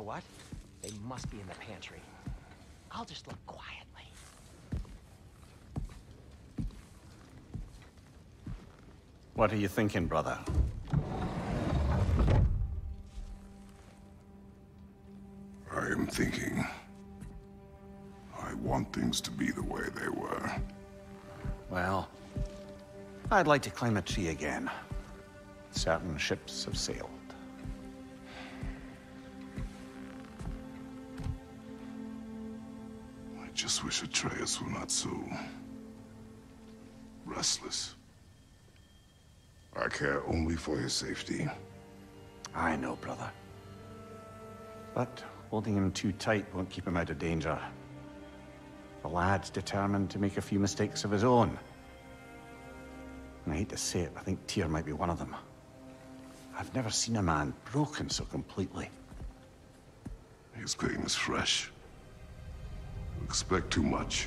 know what? They must be in the pantry. I'll just look quietly. What are you thinking, brother? I am thinking. I want things to be the way they were. Well, I'd like to claim a tree again. Certain ships have sailed. Atreus were not so... restless. I care only for his safety. I know, brother. But holding him too tight won't keep him out of danger. The lad's determined to make a few mistakes of his own. And I hate to say it, but I think Tyr might be one of them. I've never seen a man broken so completely. His pain is fresh. You expect too much.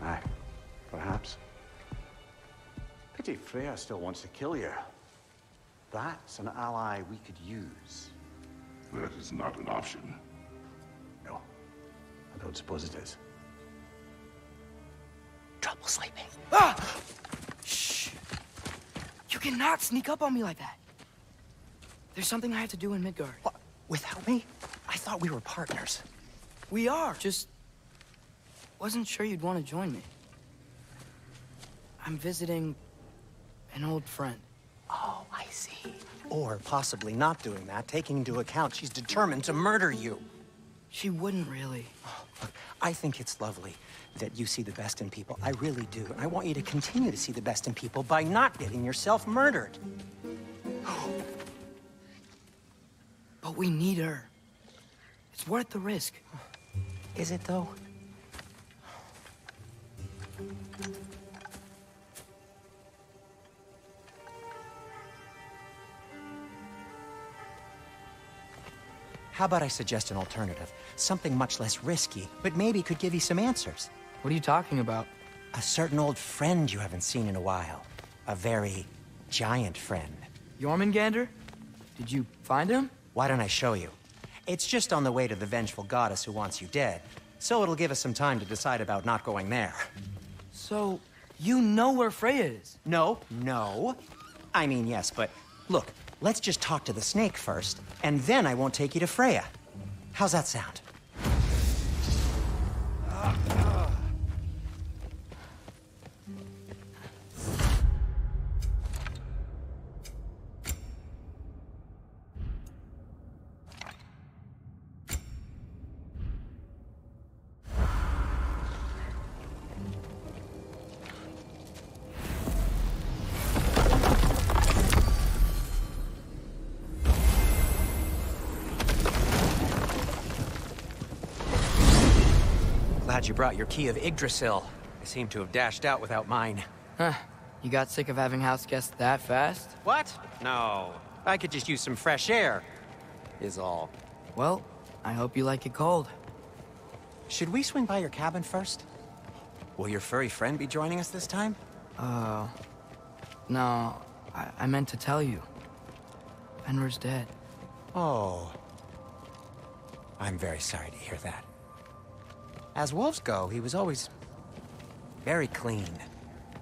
Aye, perhaps. Pity Freya still wants to kill you. That's an ally we could use. That is not an option. No, I don't suppose it is. Trouble sleeping. Ah! Shh. You cannot sneak up on me like that. There's something I have to do in Midgard. What? Without me? I thought we were partners. We are, just... Wasn't sure you'd want to join me. I'm visiting an old friend. Oh, I see. Or possibly not doing that, taking into account she's determined to murder you. She wouldn't really. Oh, look, I think it's lovely that you see the best in people. I really do. And I want you to continue to see the best in people by not getting yourself murdered. But we need her. It's worth the risk. Is it, though? How about I suggest an alternative? Something much less risky, but maybe could give you some answers. What are you talking about? A certain old friend you haven't seen in a while. A very giant friend. Jormungandr? Did you find him? Why don't I show you? It's just on the way to the vengeful goddess who wants you dead. So it'll give us some time to decide about not going there. So, you know where Freya is? No, no. I mean, yes, but look, let's just talk to the snake first, and then I won't take you to Freya. How's that sound? You brought your key of Yggdrasil. I seem to have dashed out without mine. Huh. You got sick of having house guests that fast? What? No. I could just use some fresh air. Is all. Well, I hope you like it cold. Should we swing by your cabin first? Will your furry friend be joining us this time? Uh... No, I, I meant to tell you. Fenrir's dead. Oh. I'm very sorry to hear that. As wolves go, he was always very clean.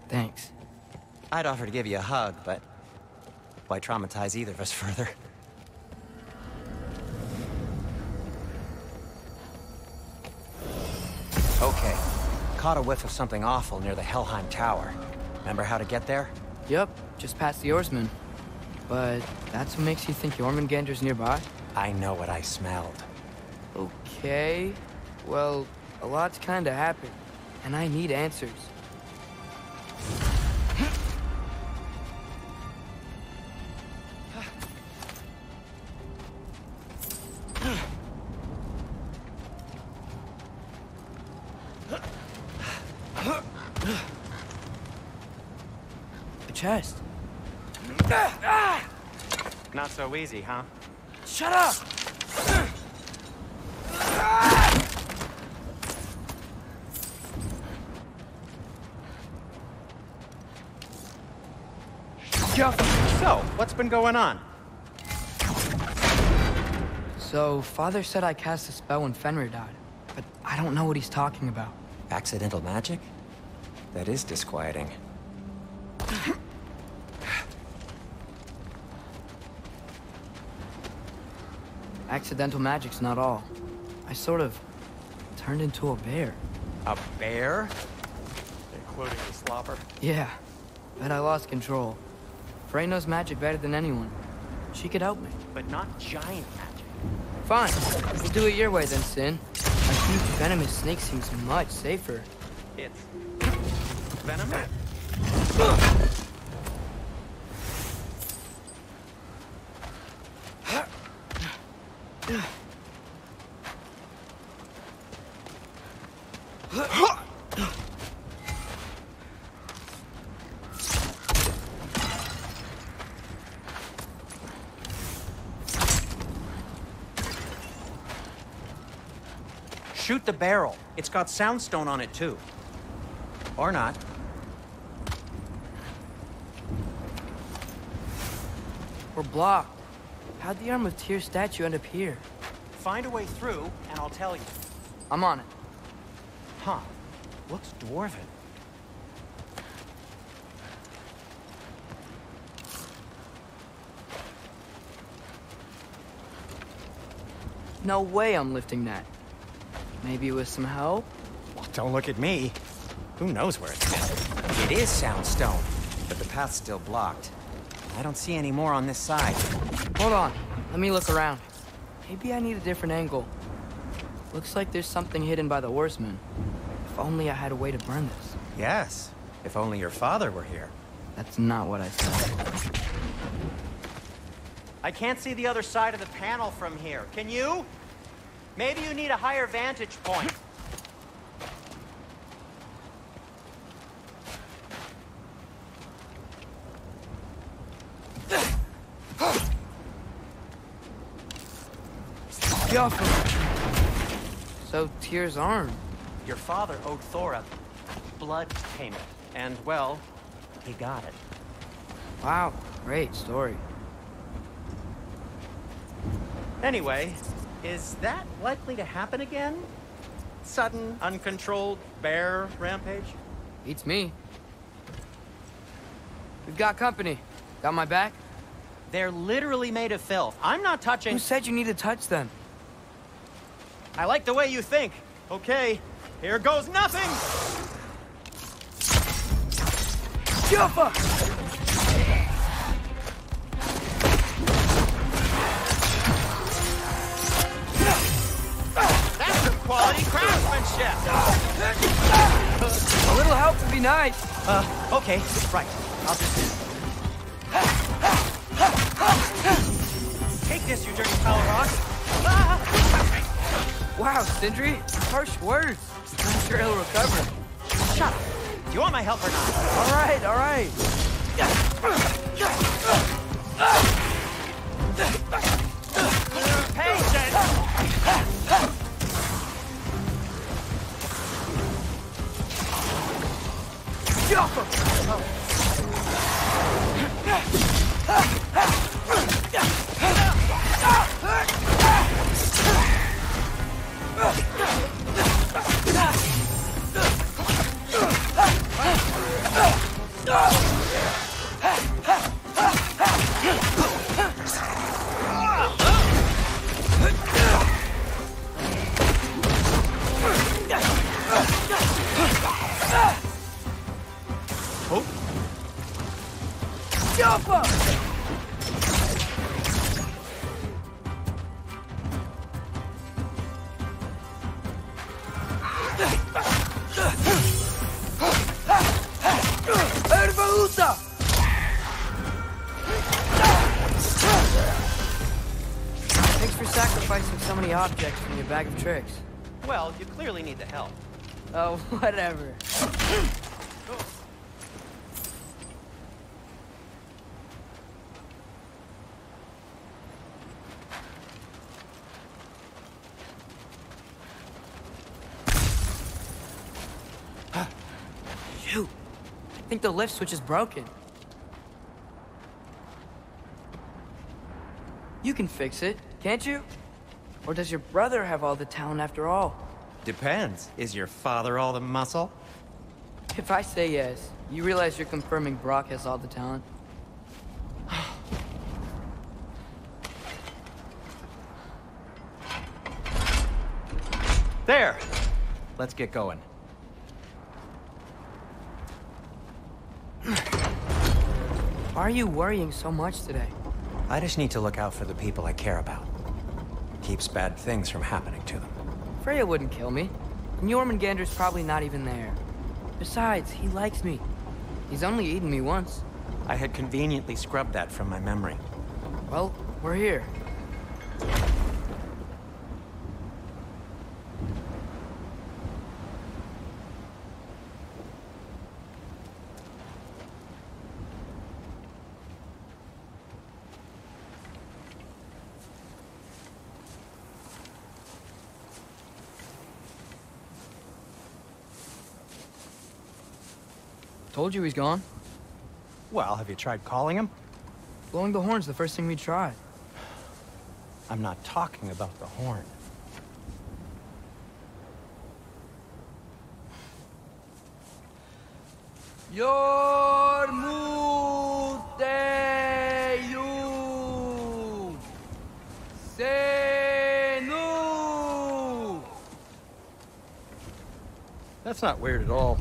Thanks. I'd offer to give you a hug, but why traumatize either of us further? Okay. Caught a whiff of something awful near the Helheim Tower. Remember how to get there? Yep, just past the oarsman. But that's what makes you think Jormungandr's nearby? I know what I smelled. Okay. Well, a lot's kinda happened, and I need answers. A chest. Not so easy, huh? Shut up! So, what's been going on? So, Father said I cast a spell when Fenrir died, but I don't know what he's talking about. Accidental magic? That is disquieting. Accidental magic's not all. I sort of turned into a bear. A bear? Including the slopper. Yeah, but I lost control. Freya knows magic better than anyone. She could help me. But not giant magic. Fine, we'll do it your way then, Sin. A huge venomous snake seems much safer. It's... venomous? Shoot the barrel. It's got soundstone on it, too. Or not. We're blocked. How'd the Arm of Tyr statue end up here? Find a way through, and I'll tell you. I'm on it. Huh. Looks dwarven. No way I'm lifting that. Maybe with some help? Well, don't look at me. Who knows where it's been? It is Soundstone, but the path's still blocked. I don't see any more on this side. Hold on. Let me look around. Maybe I need a different angle. Looks like there's something hidden by the horsemen. If only I had a way to burn this. Yes, if only your father were here. That's not what I said. I can't see the other side of the panel from here. Can you? Maybe you need a higher vantage point. So, Tyr's arm. Your father owed Thor a blood payment. And, well, he got it. Wow, great story. Anyway, is that likely to happen again? Sudden, uncontrolled bear rampage? Beats me. We've got company. Got my back? They're literally made of filth. I'm not touching... Who said you need to touch them? I like the way you think. Okay, here goes nothing! Joffa! A little help would be nice. Uh, okay, right. I'll just... Take this, you dirty of rock! Ah! Wow, Sindri, harsh words. I'm sure he'll recover. Shut up! Do you want my help or not? All right, all right. Joffa! Joffa! Bag of tricks. Well, you clearly need the help. Oh, whatever. Shoot. I think the lift switch is broken. You can fix it, can't you? Or does your brother have all the talent after all? Depends. Is your father all the muscle? If I say yes, you realize you're confirming Brok has all the talent? There! Let's get going. Why are you worrying so much today? I just need to look out for the people I care about. Keeps bad things from happening to them. Freya wouldn't kill me. And Jormungandr's probably not even there. Besides, he likes me. He's only eaten me once. I had conveniently scrubbed that from my memory. Well, we're here. Told you he's gone. Well, have you tried calling him? Blowing the horn's the first thing we tried. I'm not talking about the horn. Yormuteyu Senu That's not weird at all.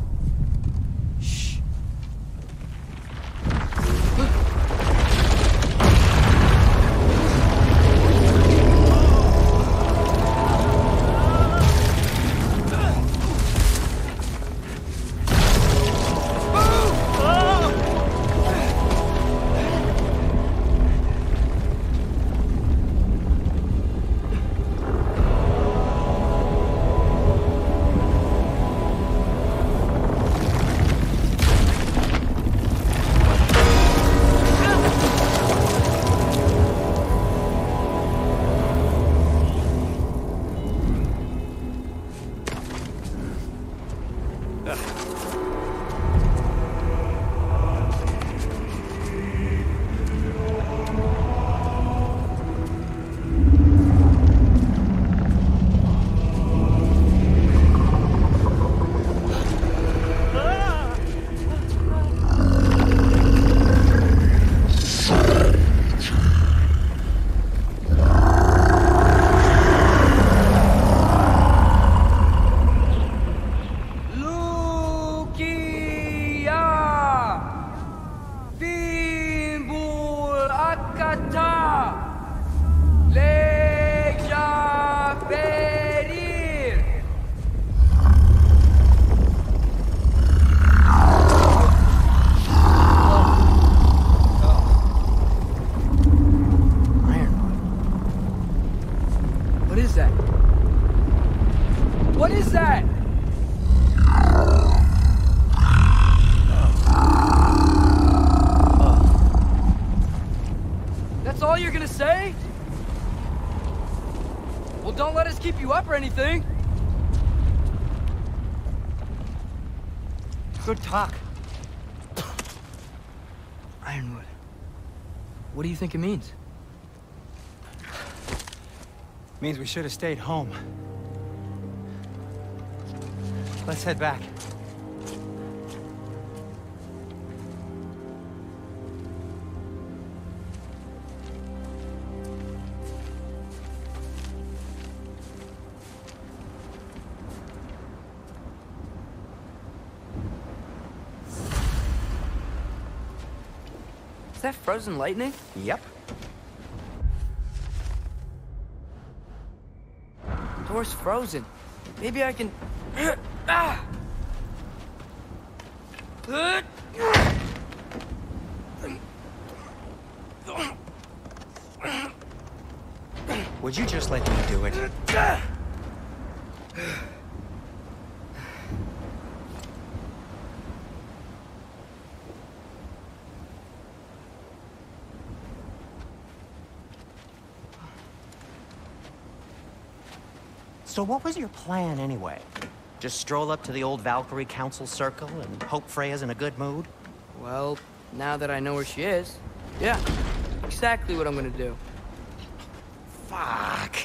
Well, don't let us keep you up or anything. Good talk. Ironwood. What do you think it means? Means we should have stayed home. Let's head back. Frozen lightning? Yep. Door's frozen. Maybe I can. ah! Would you just let me do it? So what was your plan anyway? Just stroll up to the old Valkyrie Council Circle and hope Freya's in a good mood? Well, now that I know where she is, yeah, exactly what I'm gonna do. Fuck.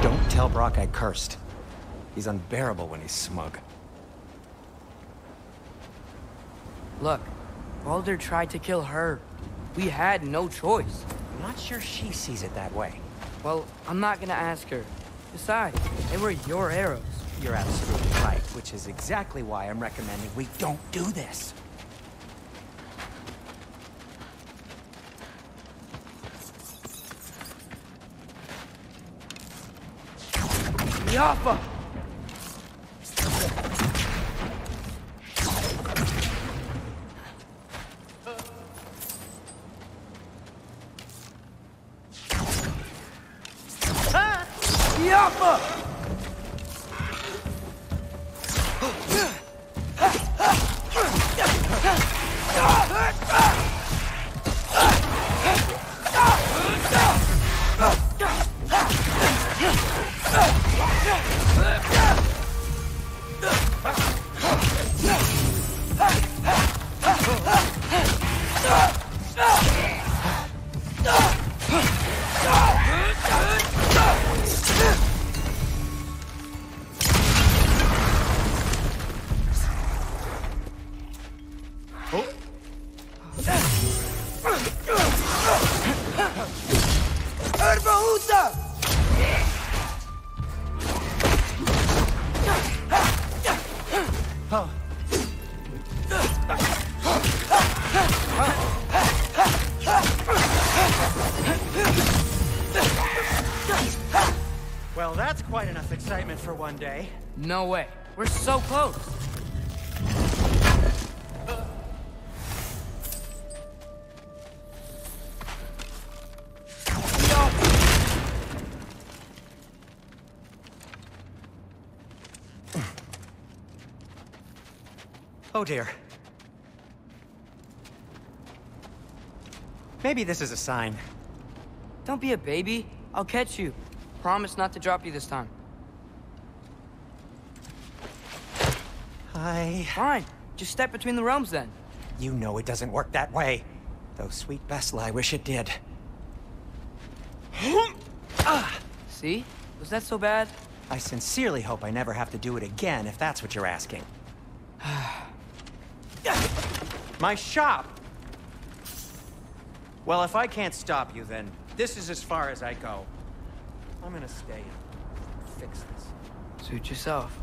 Don't tell Brok I cursed. He's unbearable when he's smug. Look, Baldur tried to kill her. We had no choice. I'm not sure she sees it that way. Well, I'm not gonna ask her. Besides, they were your arrows. You're absolutely right, which is exactly why I'm recommending we don't do this. Yaffa! Well, that's quite enough excitement for one day. No way. We're so close. Oh dear. Maybe this is a sign. Don't be a baby. I'll catch you. Promise not to drop you this time. I... Fine. Just step between the realms then. You know it doesn't work that way. Though sweet Bessla, I wish it did. ah! See? Was that so bad? I sincerely hope I never have to do it again, if that's what you're asking. My shop! Well, if I can't stop you, then this is as far as I go. I'm gonna stay and fix this. Suit yourself.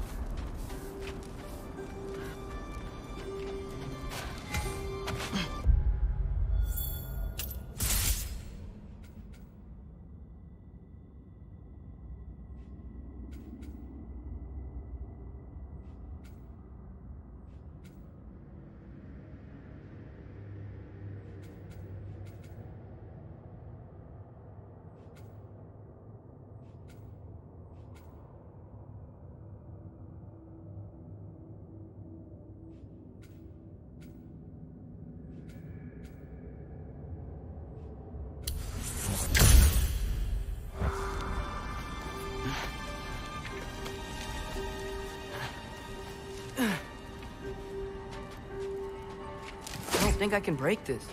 Think I can break this.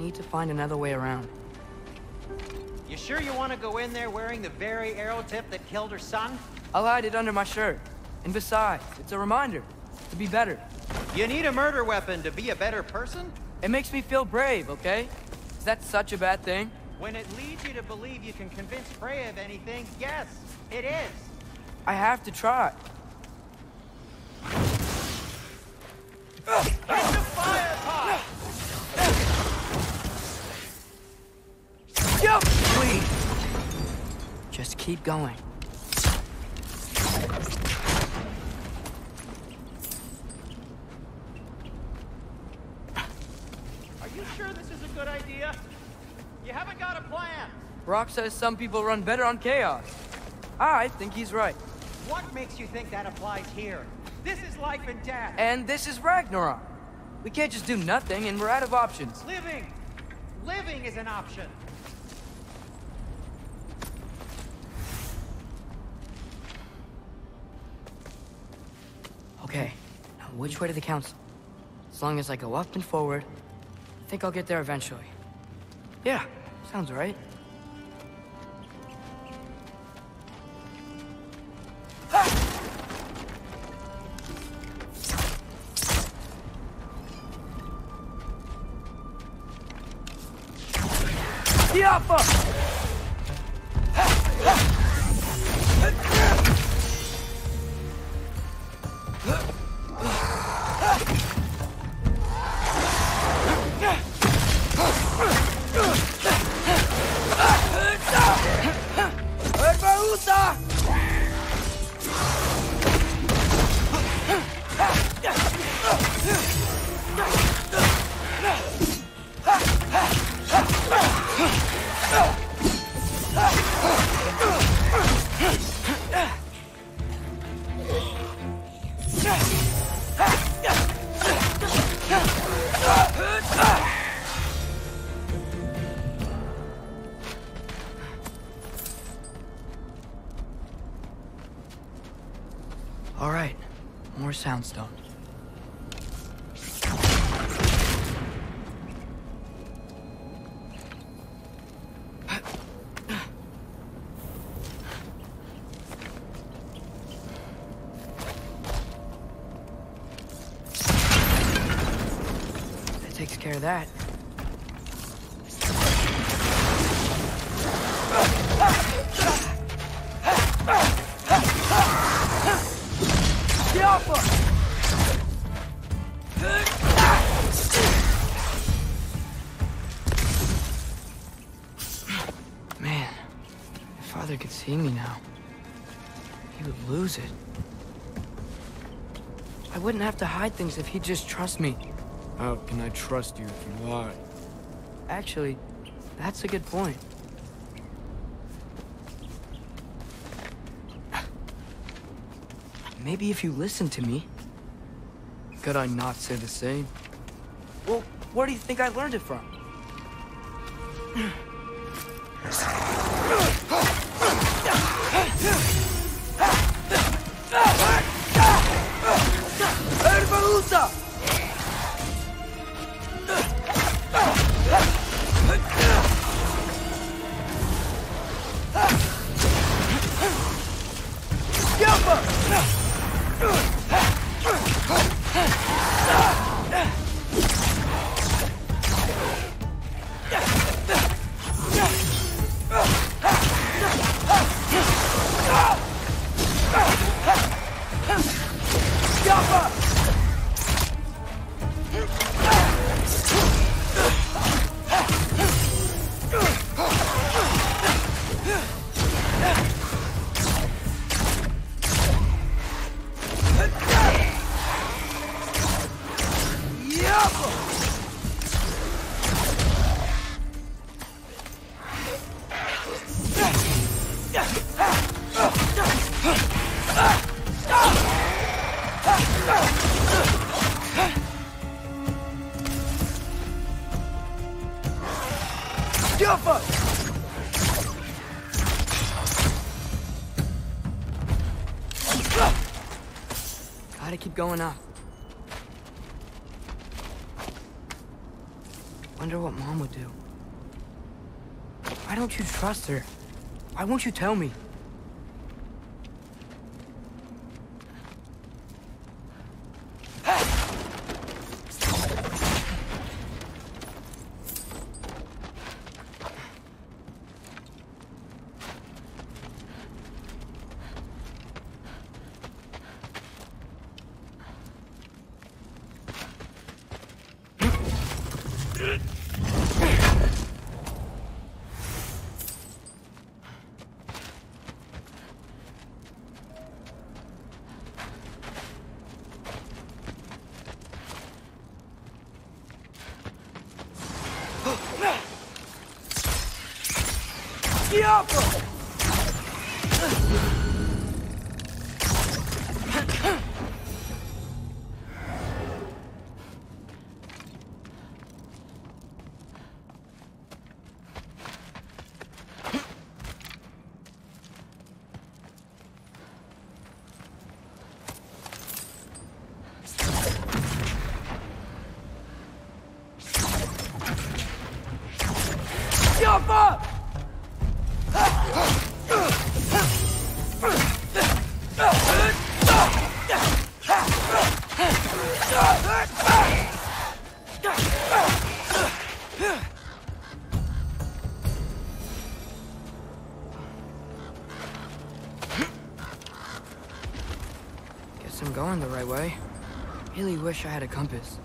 Need to find another way around. You sure you want to go in there wearing the very arrow tip that killed her son? I'll hide it under my shirt. And besides, it's a reminder to be better. You need a murder weapon to be a better person? It makes me feel brave, okay? Is that such a bad thing? When it leads you to believe you can convince Freya of anything, yes, it is. I have to try. Hit going. Are you sure this is a good idea? You haven't got a plan. Brok says some people run better on chaos. I think he's right. What makes you think that applies here? This is life and death. And this is Ragnarok. We can't just do nothing, and we're out of options. Living! Living is an option. Okay, now which way to the council? As long as I go up and forward, I think I'll get there eventually. Yeah, sounds right. All right, more soundstone. That takes care of that. Have to hide things if he'd just trust me. How can I trust you if you lie? Actually, that's a good point. Maybe if you listen to me. Could I not say the same? Well, where do you think I learned it from? Trust her? Why won't you tell me? Wish I had a compass.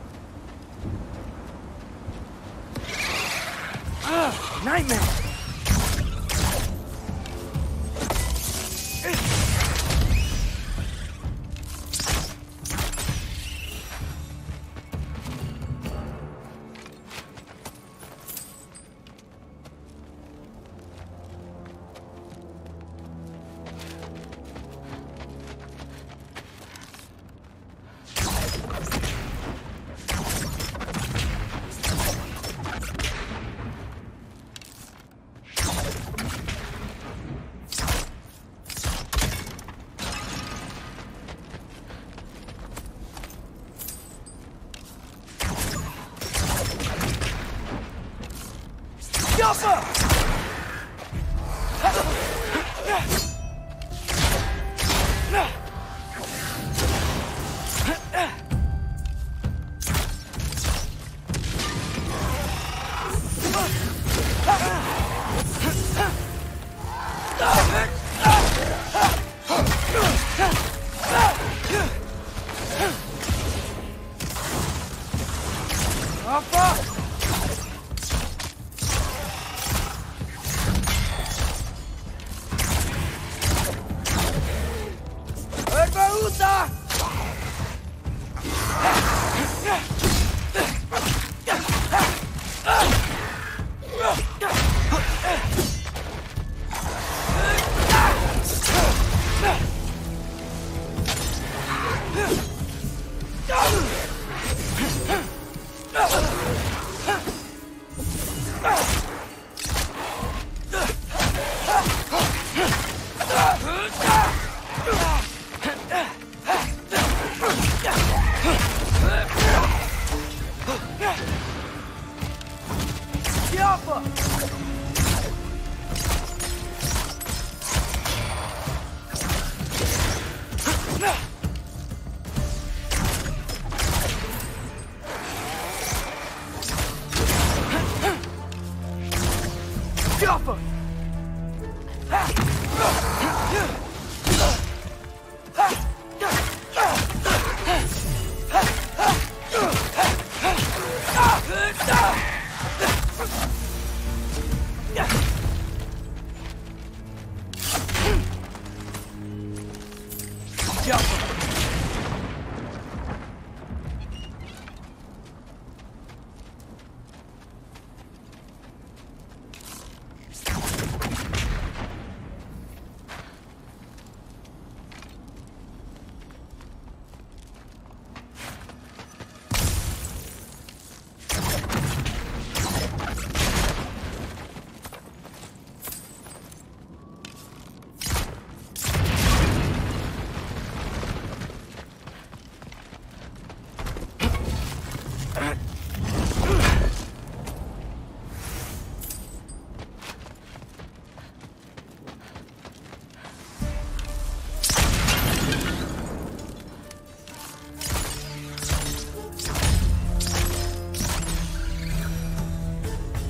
I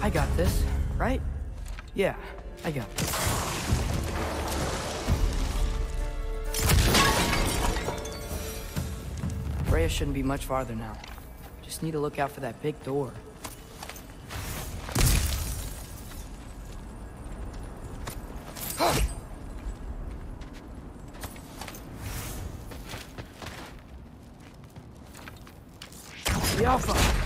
got this, right? Yeah, I got this. Freya shouldn't be much farther now. Just need to look out for that big door. The Alpha!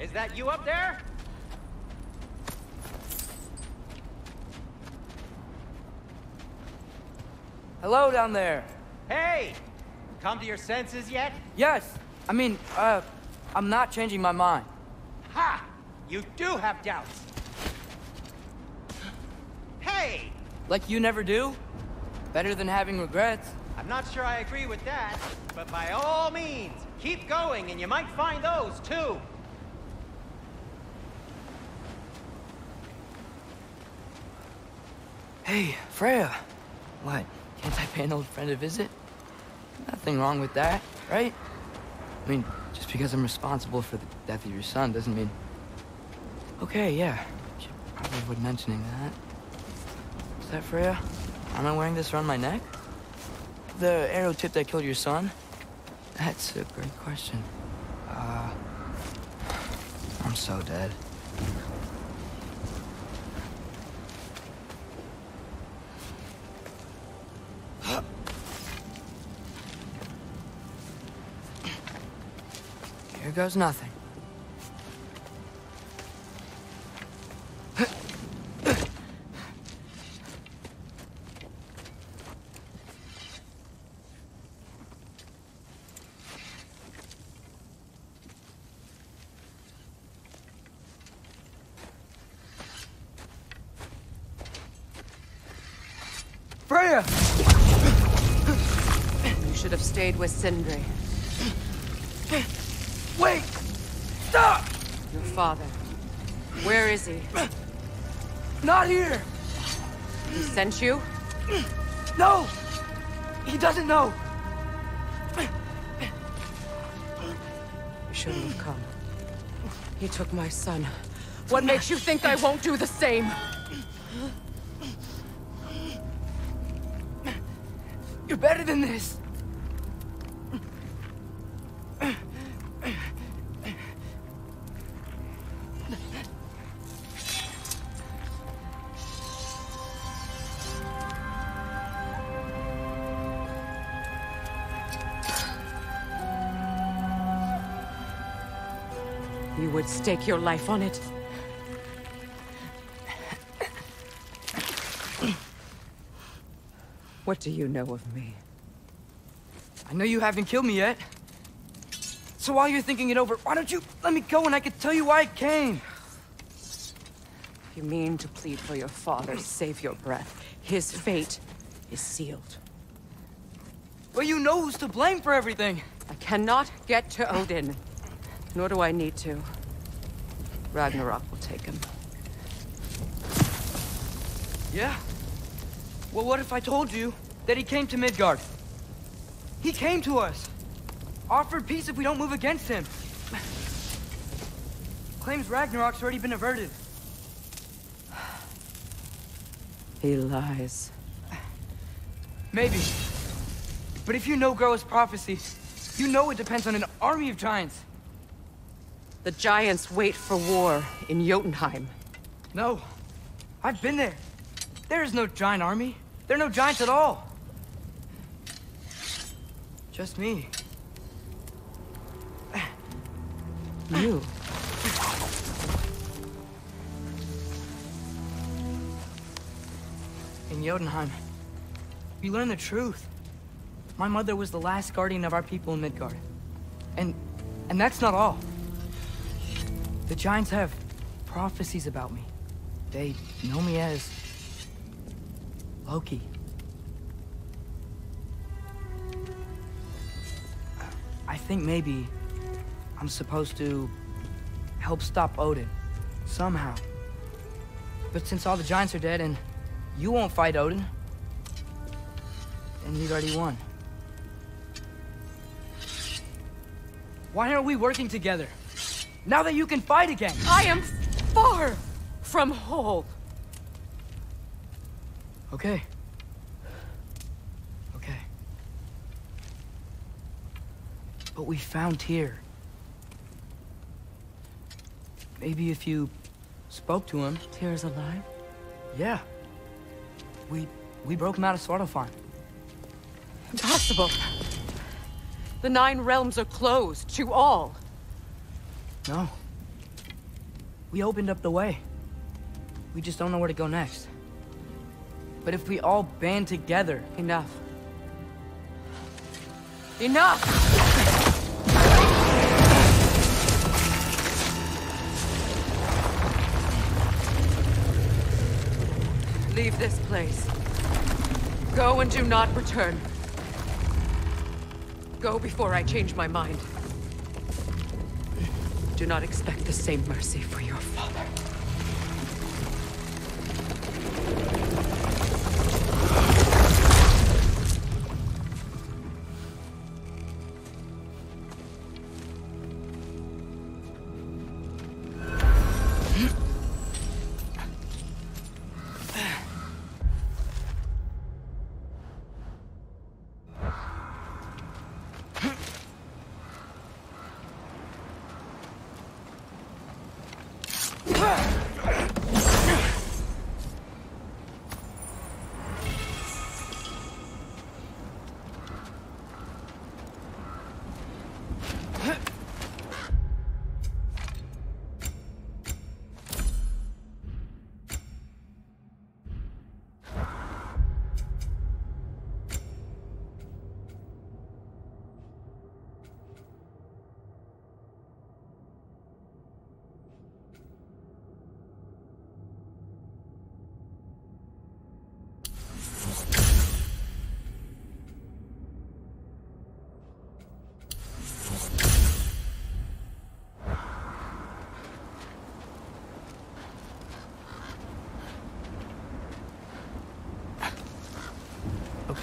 Is that you up there? Hello down there. Hey! Come to your senses yet? Yes, I mean, uh, I'm not changing my mind. Ha! You do have doubts. Hey! Like you never do? Better than having regrets. I'm not sure I agree with that, but by all means, keep going and you might find those too. Hey, Freya. What? Can't I pay an old friend a visit? Nothing wrong with that, right? I mean, just because I'm responsible for the death of your son doesn't mean... Okay, yeah. Should probably avoid mentioning that. Is that Freya? Am I wearing this around my neck? The arrow tip that killed your son? That's a great question. Uh... I'm so dead. Here goes nothing. Freya! You should have stayed with Sindri. Not here! He sent you? No! He doesn't know! You shouldn't have come. He took my son. What makes you think I won't do the same? You're better than this! Stake your life on it. What do you know of me? I know you haven't killed me yet. So while you're thinking it over, why don't you let me go and I can tell you why I came? You mean to plead for your father, save your breath. His fate is sealed. Well, you know who's to blame for everything. I cannot get to Odin. Nor do I need to. Ragnarok will take him. Yeah? Well, what if I told you that he came to Midgard? He came to us. Offered peace if we don't move against him. Claims Ragnarok's already been averted. He lies. Maybe. But if you know Groa's prophecy, you know it depends on an army of giants. The giants wait for war in Jotunheim. No. I've been there. There is no giant army. There are no giants at all. Just me. You. In Jotunheim, we learn the truth. My mother was the last guardian of our people in Midgard. And... and that's not all. The Giants have prophecies about me. They know me as... Loki. I think maybe I'm supposed to help stop Odin. Somehow. But since all the Giants are dead and you won't fight Odin, then he's already won. Why aren't we working together? Now that you can fight again! I am far from whole. Okay. Okay. But we found Tyr. Maybe if you spoke to him. Tyr's alive? Yeah. We we broke him out of Svartalfheim. Impossible. The Nine Realms are closed to all. No. We opened up the way. We just don't know where to go next. But if we all band together, Enough. Enough! Leave this place. Go and do not return. Go before I change my mind. Do not expect the same mercy for your father.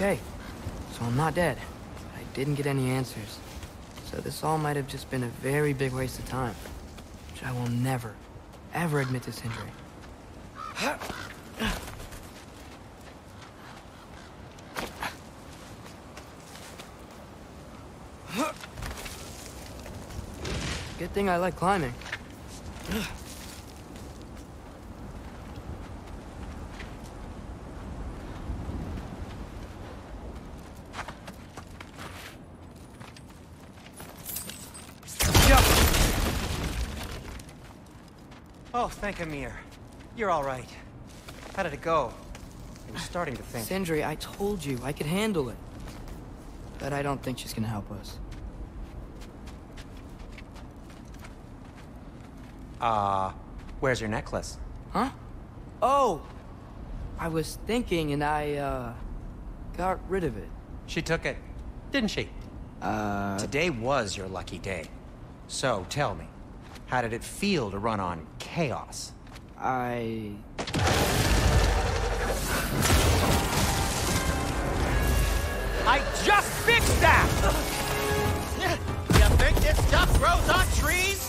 Okay, so I'm not dead. I didn't get any answers. So this all might have just been a very big waste of time. Which I will never, ever admit to Sindri. Good thing I like climbing. Oh, thank Ymir. You're all right. How did it go? I was starting to think. Sindri, I told you I could handle it. But I don't think she's gonna help us. Uh, where's your necklace? Huh? Oh! I was thinking and I, uh, got rid of it. She took it, didn't she? Uh, Today was your lucky day. So, tell me, how did it feel to run on chaos? I... I just fixed that! You think this stuff grows on trees?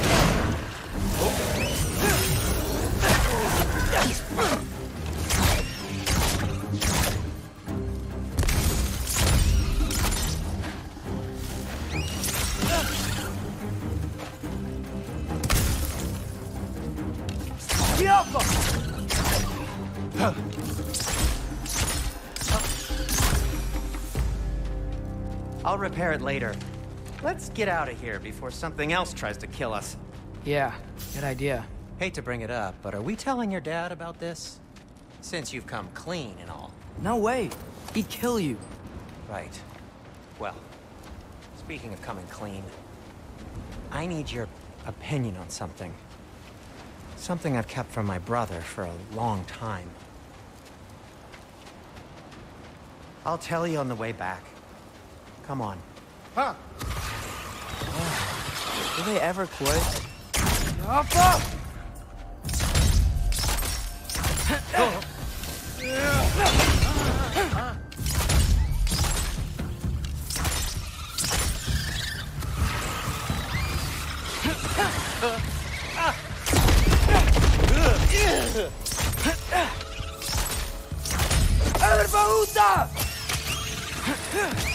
repair it later. Let's get out of here before something else tries to kill us. Yeah, good idea. Hate to bring it up, but are we telling your dad about this? Since you've come clean and all. No way! He'd kill you. Right. Well, speaking of coming clean, I need your opinion on something. Something I've kept from my brother for a long time. I'll tell you on the way back. Come on. huh oh. Do they ever quit? Okay,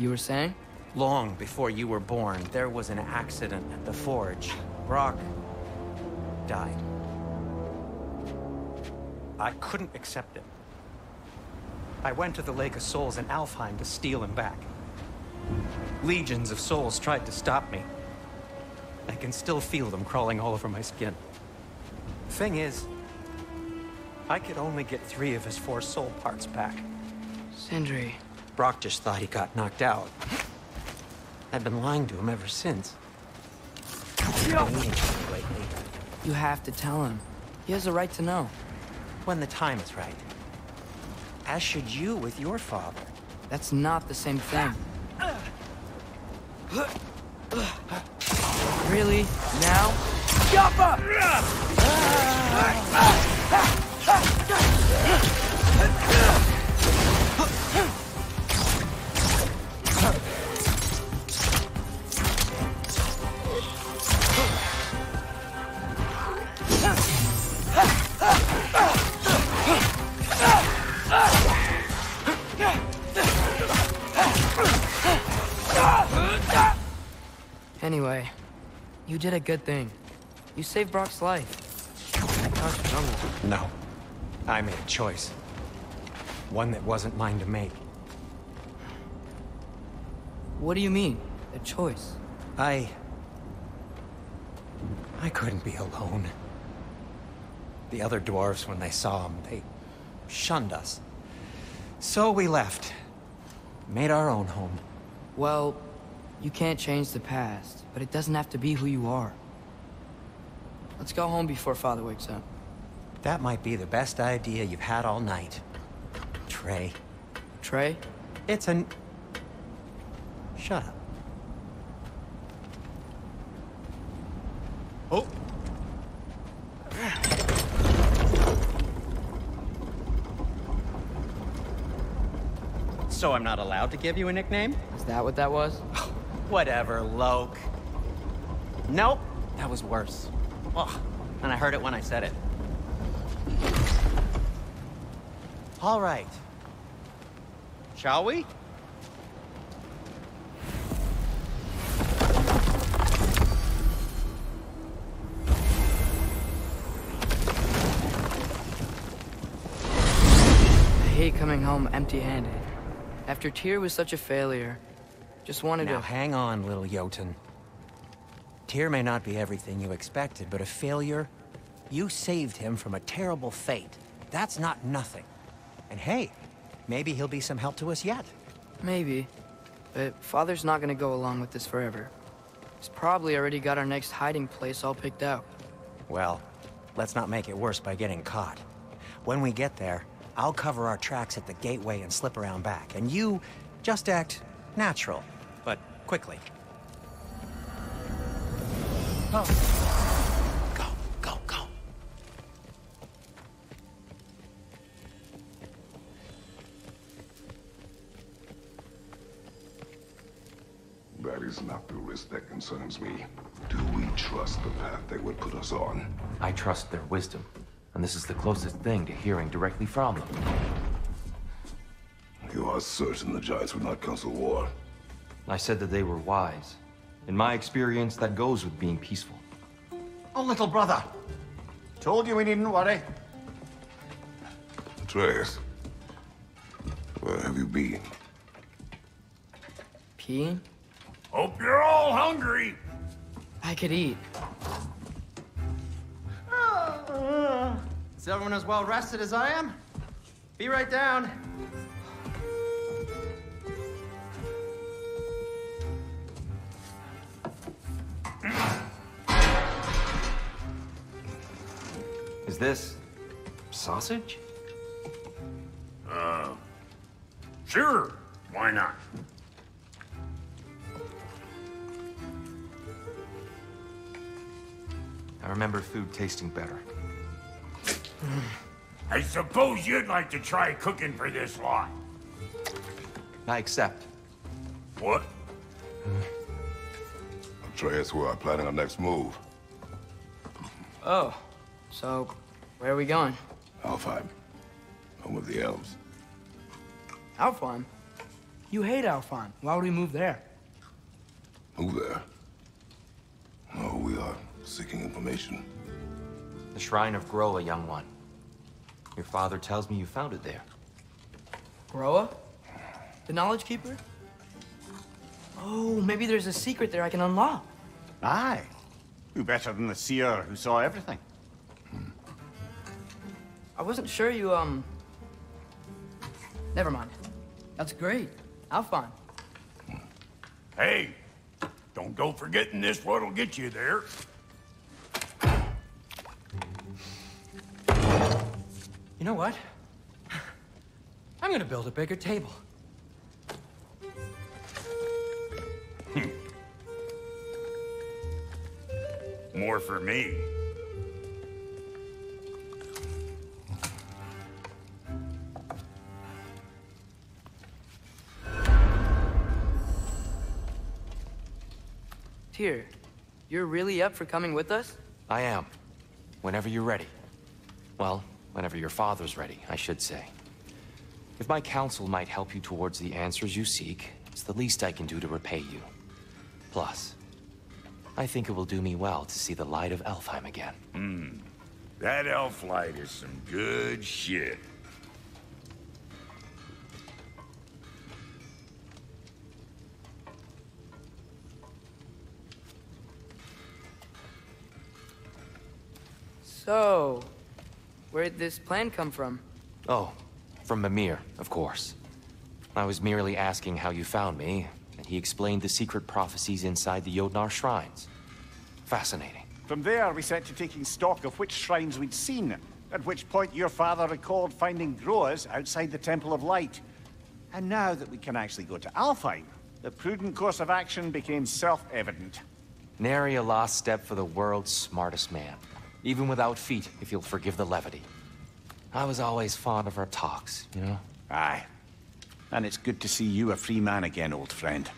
You were saying? Long before you were born, there was an accident at the forge. Brok died. I couldn't accept it. I went to the Lake of Souls in Alfheim to steal him back. Legions of souls tried to stop me. I can still feel them crawling all over my skin. Thing is, I could only get three of his four soul parts back. Sindri. Brok just thought he got knocked out. I've been lying to him ever since. You have to tell him. He has a right to know. When the time is right. As should you with your father. That's not the same thing. Really? Now? Jump uh. ah. You did a good thing. You saved Brok's life. No. I made a choice. One that wasn't mine to make. What do you mean? A choice? I... I couldn't be alone. The other dwarves, when they saw him, they shunned us. So we left. Made our own home. Well, you can't change the past, but it doesn't have to be who you are. Let's go home before Father wakes up. That might be the best idea you've had all night. Trey. Trey? It's an... Shut up. Oh, So I'm not allowed to give you a nickname? Is that what that was? Whatever, Loke. Nope, that was worse. Ugh, and I heard it when I said it. All right. Shall we? I hate coming home empty-handed. After Tyr was such a failure, just wanted Now to... hang on, little Jotun. Tyr may not be everything you expected, but a failure? You saved him from a terrible fate. That's not nothing. And hey, maybe he'll be some help to us yet. Maybe. But Father's not gonna go along with this forever. He's probably already got our next hiding place all picked out. Well, let's not make it worse by getting caught. When we get there, I'll cover our tracks at the gateway and slip around back, and you just act natural, but quickly. Go, go, go. That is not the risk that concerns me. Do we trust the path they would put us on? I trust their wisdom, and this is the closest thing to hearing directly from them. You are certain the Giants would not counsel war? I said that they were wise. In my experience, that goes with being peaceful. Oh, little brother. Told you we needn't worry. Atreus, where have you been? Peeing? hope you're all hungry. I could eat. Is everyone as well rested as I am? Be right down. This sausage? Uh, sure, why not? I remember food tasting better. I suppose you'd like to try cooking for this lot. I accept. What? Atreus, we are planning our next move. Oh, so where are we going? Alfheim, home of the elves. Alfheim? You hate Alfheim. Why would we move there? Move there. No, we are seeking information. The Shrine of Groa, young one. Your father tells me you found it there. Groa? The Knowledge Keeper? Oh, maybe there's a secret there I can unlock. Aye. Who better than the seer who saw everything? I wasn't sure you, um... Never mind. That's great. Alfheim. Hey, don't go forgetting this what'll get you there. You know what? I'm gonna build a bigger table. More for me. Tyr, you're really up for coming with us? I am. Whenever you're ready. Well, whenever your father's ready, I should say. If my counsel might help you towards the answers you seek, it's the least I can do to repay you. Plus, I think it will do me well to see the light of Alfheim again. Hmm. That elf light is some good shit. So, where did this plan come from? Oh, from Mimir, of course. I was merely asking how you found me, and he explained the secret prophecies inside the Jötnar shrines. Fascinating. From there, we set to taking stock of which shrines we'd seen, at which point your father recalled finding Groas outside the Temple of Light. And now that we can actually go to Alfheim, the prudent course of action became self-evident. Nary a lost step for the world's smartest man. Even without feet, if you'll forgive the levity. I was always fond of our talks, you know? Aye. And it's good to see you a free man again, old friend.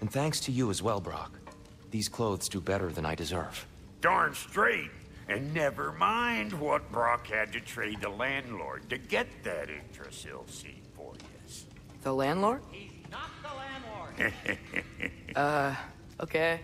And thanks to you as well, Brok. These clothes do better than I deserve. Darn straight. And never mind what Brok had to trade the landlord to get that Yggdrasil seed for you. The landlord? He's not the landlord. uh, okay.